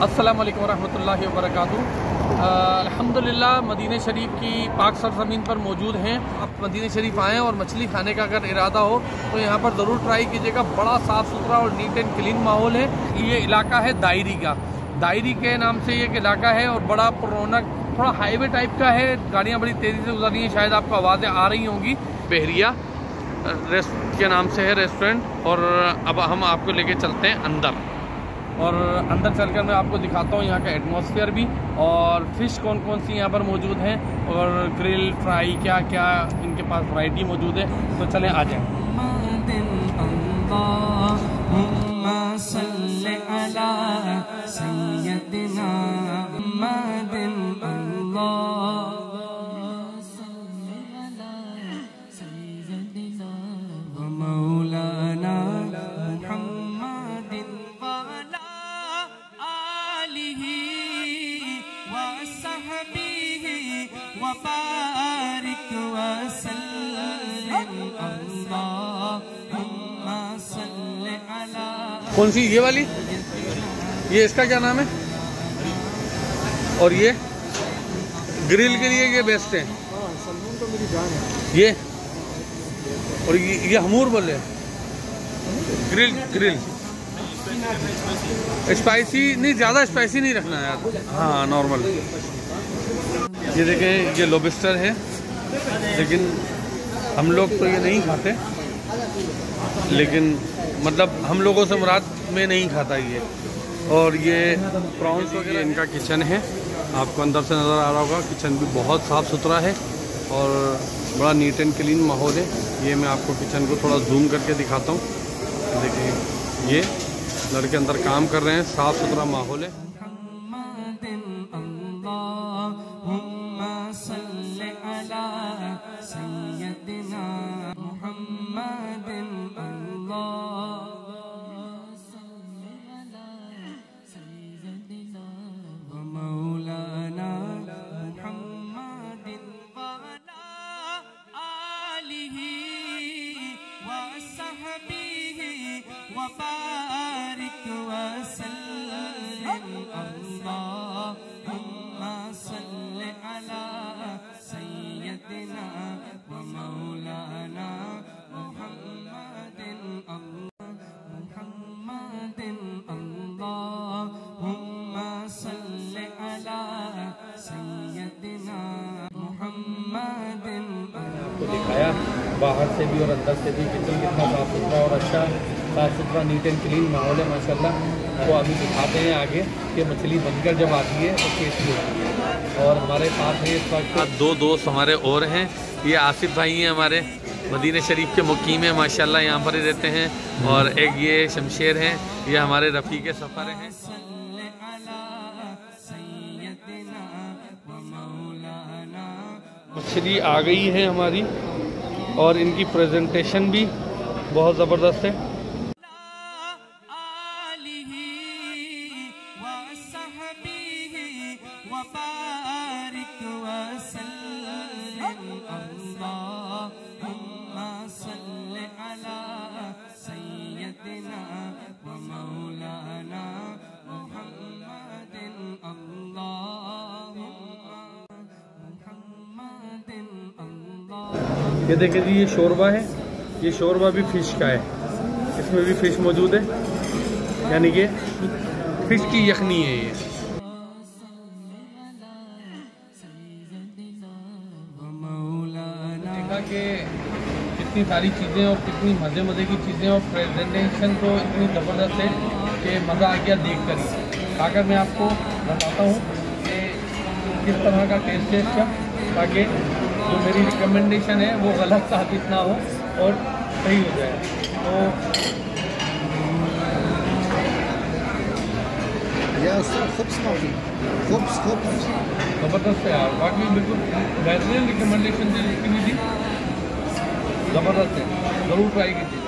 अस्सलाम वालेकुम रहमतुल्लाहि अल्हम्दुलिल्लाह, मदीने शरीफ की पाक सरजमीन पर मौजूद हैं। आप मदीने शरीफ आएँ और मछली खाने का अगर इरादा हो तो यहाँ पर ज़रूर ट्राई कीजिएगा। बड़ा साफ़ सुथरा और नीट एंड क्लीन माहौल है। ये इलाका है दायरी का। दायरी के नाम से ये एक इलाका है और बड़ा रौनक थोड़ा हाईवे टाइप का है। गाड़ियाँ बड़ी तेज़ी से गुजर रही हैं। शायद आपको आवाज़ें आ रही होंगी। बहरिया रेस्ट के नाम से है, रेस्टोरेंट? और अब हम आपको लेके चलते हैं अंदर। और अंदर चलकर मैं आपको दिखाता हूँ यहाँ का एटमॉस्फेयर भी और फ़िश कौन कौन सी यहाँ पर मौजूद हैं और ग्रिल फ्राई क्या क्या इनके पास वैरायटी मौजूद है तो चलें आ जाएँ बारिक वसल्लिम अल्लाहुम्मा सल्लि अला कौन सी ये वाली? ये इसका क्या नाम है? और ये? ग्रिल के लिए ये बेस्ट है। ये? और ये, ये हमूर बोले। ग्रिल ग्रिल स्पाइसी नहीं ज़्यादा स्पाइसी नहीं रखना यार। हाँ नॉर्मल ये देखें ये लोबिस्टर है, लेकिन हम लोग तो ये नहीं खाते। लेकिन मतलब हम लोगों से मुराद में नहीं खाता ये। और ये प्रॉन्स वगैरह इनका किचन है। आपको अंदर से नज़र आ रहा होगा, किचन भी बहुत साफ़ सुथरा है और बड़ा नीट एंड क्लीन माहौल है। ये मैं आपको किचन को थोड़ा जूम करके दिखाता हूँ। देखिए, ये लड़के अंदर काम कर रहे हैं, साफ़ सुथरा माहौल है। अल्लाहुम्मा सल्लि अला सय्यदिना मुहम्मद अल्लाह व मौलाना मुहम्मद वाला आलिही व सहबिही मौलाना दिखाया, बाहर से भी और अंदर से भी कितना साफ़ सुथरा और अच्छा साफ़ सुथरा नीट एंड क्लीन माहौल है, माशाल्लाह। वो अभी दिखाते हैं आगे कि मछली बनकर जब आती है तो टेस्टी होती है। और हमारे पास है इस वक्त दो दोस्त हमारे और हैं। ये आसिफ भाई हैं हमारे। मदीने शरीफ के मुकीम हैं माशाल्लाह यहाँ पर ही रहते हैं। और एक ये शमशेर हैं ये हमारे रफ़ी के सफ़र हैं। मछली आ गई है हमारी। और इनकी प्रेजेंटेशन भी बहुत ज़बरदस्त है। अल्लाहुम्मा सल्लि अला सय्यदिना व मौलाना मुहम्मदिन अल्लाहुम्मा मुहम्मदिन अल्लाह ये देखिए जी, ये शोरबा है। ये शोरबा भी फ़िश का है। इसमें भी फ़िश मौजूद है। यानी कि फ़िश की यखनी है ये। देखा कितनी सारी चीज़ें और कितनी मज़े मज़े की चीज़ें और प्रेजेंटेशन तो इतनी ज़बरदस्त है कि मज़ा आ गया देख कर आकर मैं आपको बताता हूँ कि किस तरह का टेस्ट है इसका, ताकि जो मेरी रिकमेंडेशन है वो गलत साबित ना हो और सही हो जाए। तो या खुब्स कॉफ़ी खुब्स खुब्स ज़बरदस्त है यार। वाकई बिल्कुल बेहतरीन रिकमेंडेशन दी दी? ज़बरदस्त है। ज़रूर ट्राई कीजिए।